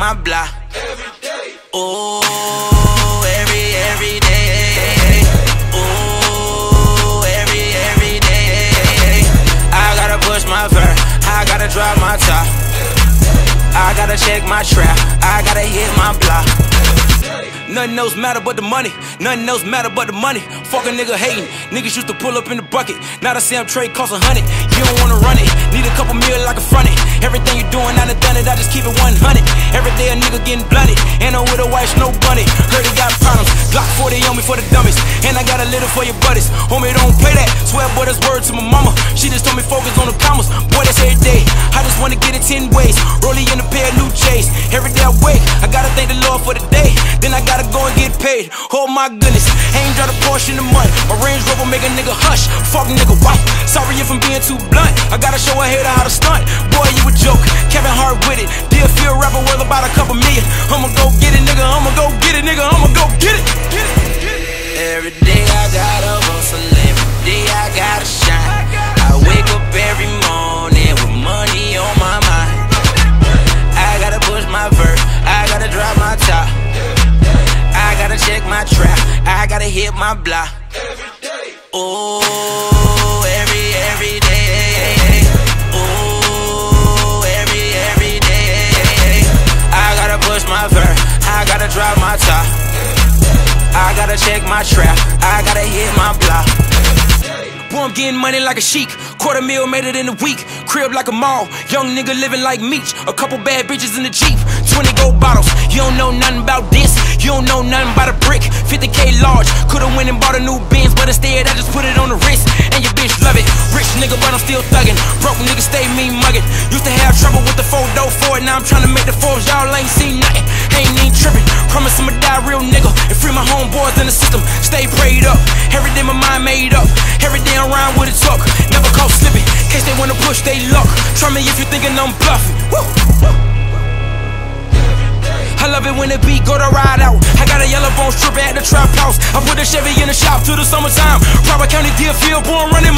my block. Oh, every, every day. Oh, every, every day. I gotta push my vert, I gotta drop my top. I gotta check my trap, I gotta hit my block. Nothing else matter but the money. Nothing else matter but the money. Fuck a nigga hating. Niggas used to pull up in the bucket. Now the same trade costs a hundred. You don't wanna run it. Need a couple mil like a front it. Everything you doing, I done done it. I just keep it 100. Day a nigga getting blunted. And I'm with a wife, no bunny. Heard he got problems. Glock 40 on me for the dummies. And I got a little for your buddies. Homie, don't play that. Swear, boy, that's word to my mama. She just told me focus on the commas. Boy, that's every day. I just wanna get it 10 ways. Rollie in a pair of new J's. Every day I wake, I gotta thank the Lord for the day. Then I gotta go and get paid. Oh my goodness, ain't got a portion of money. My Range Rover make a nigga hush. Fuck nigga, wow. Sorry if I'm being too blunt. I gotta show a hater how to stunt. Boy, you a joke. Hart with it. Dear feel rapper worth about a couple million. I'ma go get it, nigga. I'ma go get it, nigga. I'ma go get it. Every day I gotta shine. I wake up every morning with money on my mind. I gotta push my vert. I gotta drop my top. I gotta check my trap. I gotta hit my block. Oh, check my trap. I gotta hit my block. Boy, I'm getting money like a sheik. Quarter mil made it in a week. Crib like a mall. Young nigga living like Meech. A couple bad bitches in the Jeep. 20 gold bottles. You don't know nothing about this. You don't know nothing about a brick. 50k large. Could've went and bought a new Benz, but instead I just put it on the wrist. And your bitch love it. Rich nigga, but I'm still thuggin'. Broke nigga, stay mean muggin'. Used to have trouble with the door for it. Now I'm trying to make the Forbes. Y'all ain't seen nothing. Ain't even trippin'. Promise I'ma die real nigga. Free my homeboys in the system. Stay prayed up. Every day my mind made up. Every day I'm around with a talk. Never caught slipping. Case they wanna push they luck. Try me if you thinking I'm bluffing. Woo. I love it when the beat go to ride out. I got a yellow bone stripper at the trap house. I put a Chevy in the shop till the summertime. Broward County Deerfield, born running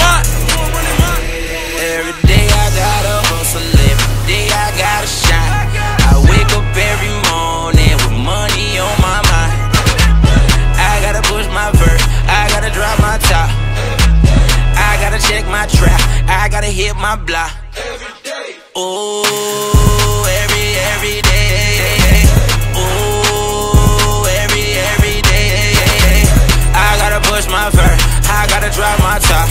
hit my block. Oh, every, every day. Oh, every, every day. I gotta push my vert, I gotta drop my top.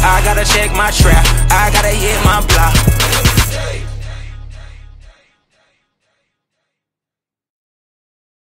I gotta check my trap, I gotta hit my block.